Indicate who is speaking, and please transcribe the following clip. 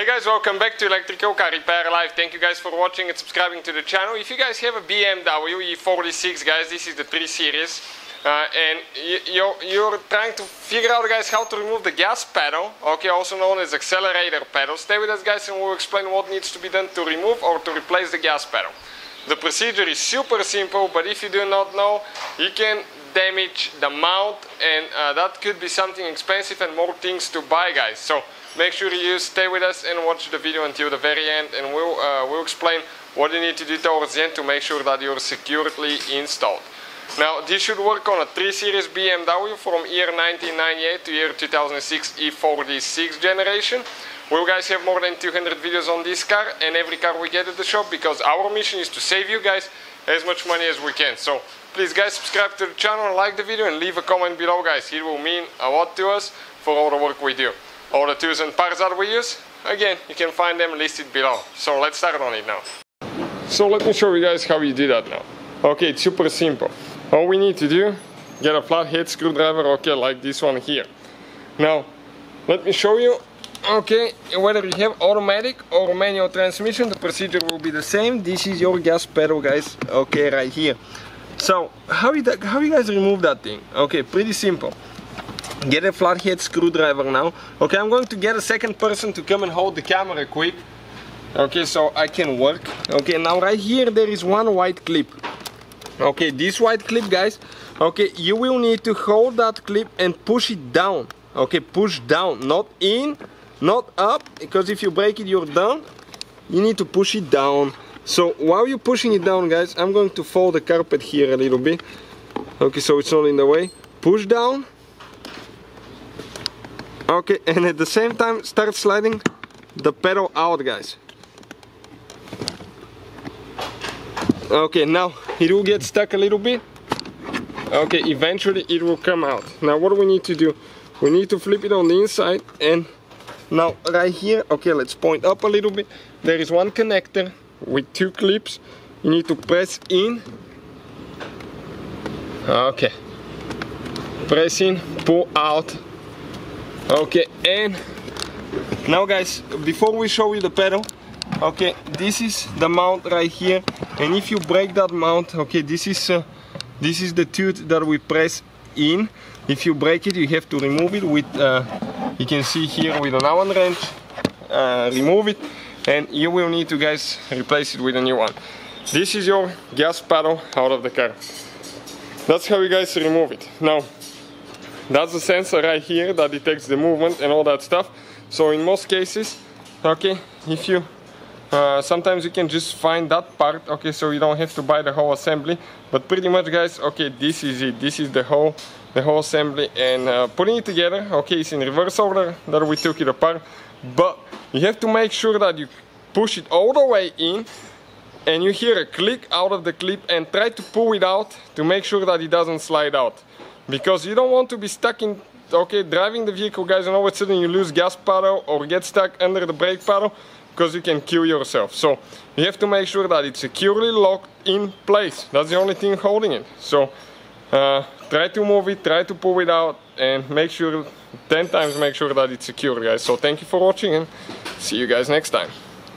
Speaker 1: Hey guys, welcome back to Electrical Car Repair Live. Thank you guys for watching and subscribing to the channel. If you guys have a BMW E46, guys, this is the 3 Series. Uh, and you, you're trying to figure out, guys, how to remove the gas pedal, okay, also known as accelerator pedal. Stay with us, guys, and we'll explain what needs to be done to remove or to replace the gas pedal. The procedure is super simple, but if you do not know, you can damage the mount, and uh, that could be something expensive and more things to buy, guys. So make sure you stay with us and watch the video until the very end and we'll, uh, we'll explain what you need to do towards the end to make sure that you're securely installed. Now this should work on a 3 Series BMW from year 1998 to year 2006 E46 generation. We'll guys have more than 200 videos on this car and every car we get at the shop because our mission is to save you guys as much money as we can. So please guys subscribe to the channel, like the video and leave a comment below guys. It will mean a lot to us for all the work we do all the tools and parts that we use. Again, you can find them listed below. So let's start on it now. So let me show you guys how you do that now. Okay, it's super simple. All we need to do, get a flathead screwdriver, okay, like this one here. Now, let me show you, okay, whether you have automatic or manual transmission, the procedure will be the same. This is your gas pedal, guys, okay, right here. So, how you, how you guys remove that thing? Okay, pretty simple get a flathead screwdriver now. Okay I'm going to get a second person to come and hold the camera quick. Okay so I can work. Okay now right here there is one white clip. Okay this white clip guys. Okay you will need to hold that clip and push it down. Okay push down. Not in not up because if you break it you're down you need to push it down. So while you're pushing it down guys I'm going to fold the carpet here a little bit. Okay so it's not in the way. Push down okay and at the same time start sliding the pedal out guys. Okay now it will get stuck a little bit. Okay eventually it will come out. Now what do we need to do? We need to flip it on the inside and now right here okay let's point up a little bit. There is one connector with two clips. You need to press in. Okay. Press in pull out okay and now guys before we show you the pedal okay this is the mount right here. And if you break that mount okay this is uh, this is the tooth that we press in. If you break it you have to remove it with uh, you can see here with an allen wrench uh, remove it. And you will need to guys replace it with a new one. This is your gas pedal out of the car. That's how you guys remove it. Now that's the sensor right here that detects the movement and all that stuff. So in most cases, okay, if you, uh, sometimes you can just find that part, okay, so you don't have to buy the whole assembly. But pretty much guys, okay, this is it. This is the whole, the whole assembly and uh, putting it together, okay, it's in reverse order that we took it apart. But you have to make sure that you push it all the way in and you hear a click out of the clip and try to pull it out to make sure that it doesn't slide out because you don't want to be stuck in okay driving the vehicle guys and all of a sudden you lose gas pedal or get stuck under the brake pedal because you can kill yourself. So you have to make sure that it's securely locked in place. That's the only thing holding it. So uh, try to move it try to pull it out and make sure 10 times make sure that it's secure guys. So thank you for watching and see you guys next time